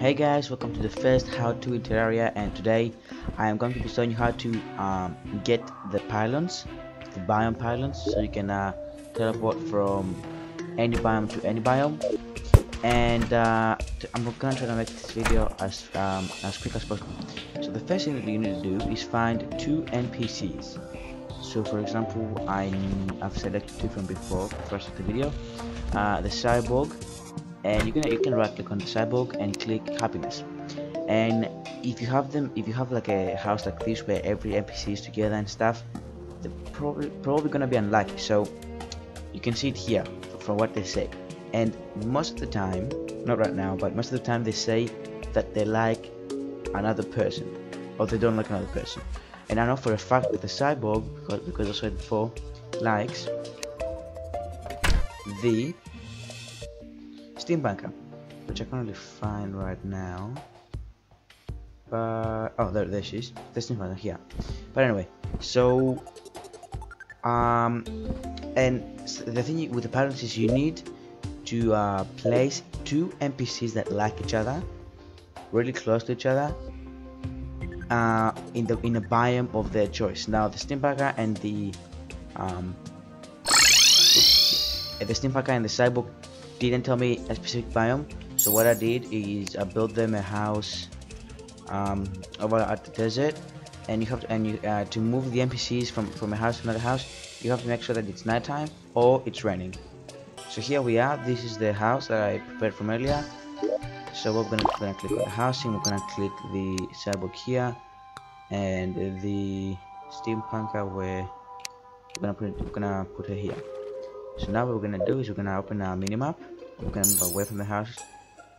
Hey guys, welcome to the first how to in Terraria and today I am going to be showing you how to um, get the pylons, the biome pylons, so you can uh, teleport from any biome to any biome and uh, I'm going to try to make this video as, um, as quick as possible. So the first thing that you need to do is find two NPCs. So for example, I, I've selected two from before, first of the video, uh, the cyborg and you can you can right click on the cyborg and click happiness. And if you have them if you have like a house like this where every npc is together and stuff they're probably probably gonna be unlucky. So you can see it here from what they say. And most of the time not right now but most of the time they say that they like another person or they don't like another person. And I know for a fact that the cyborg because, because I saw it before likes the Steampunker, which I can't really find right now. But oh, there, there she is. The Steampunker here. But anyway, so um, and the thing with the patterns is you need to uh, place two NPCs that like each other, really close to each other, uh, in the in a biome of their choice. Now the Steampunker and the um, the Steampunker and the Cyborg didn't tell me a specific biome. So what I did is I built them a house um, over at the desert. And you have to and you uh, to move the NPCs from from a house to another house you have to make sure that it's nighttime or it's raining. So here we are. This is the house that I prepared from earlier. So we're gonna, we're gonna click on the housing. We're gonna click the cyborg here. And the steampunker where we're gonna put we're gonna put her here so now what we're gonna do is we're gonna open our minimap we're gonna move away from the house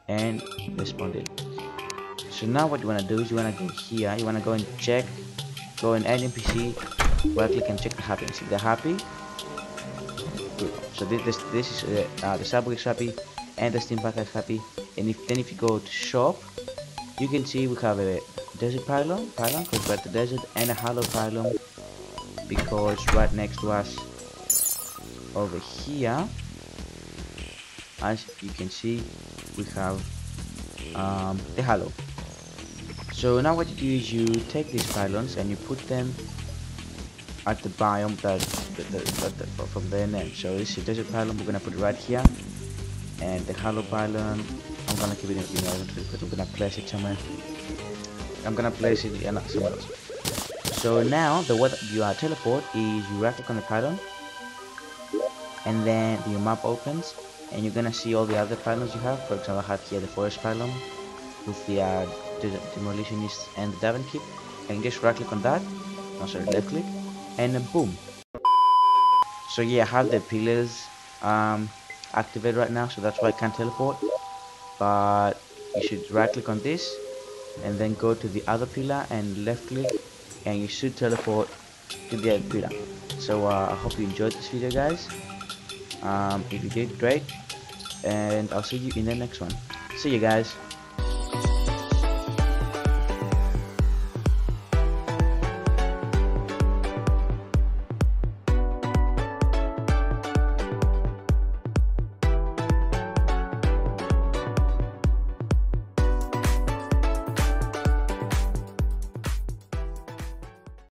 and respond it. So now what you want to do is you want to go here. You want to go and check go in any npc right click and check the happiness if they're happy? Good. So this this, this is uh, uh, the cyborg is happy and the steampunker is happy. And if then if you go to shop you can see we have a desert pylon pylon because we're the desert and a Hallow pylon because right next to us over here. As you can see we have um, the Hallow. So now what you do is you take these pylons and you put them at the biome that, that, that, that, from the end. So this is desert pylon we're gonna put it right here. And the Hallow pylon I'm gonna keep it in you because we're gonna place it somewhere. I'm gonna place it in somewhere else. So now the way that you are teleport is you right click on the pylon and then your map opens and you're gonna see all the other pylons you have. For example I have here the forest pylon with the, uh, demolitionist and the Davin keep. And just right click on that no sorry left click and boom. So yeah I have the pillars um, activated right now so that's why I can't teleport. But you should right click on this and then go to the other pillar and left click and you should teleport to other pillar so uh, I hope you enjoyed this video guys. Um, if you did great. And I'll see you in the next one. See you guys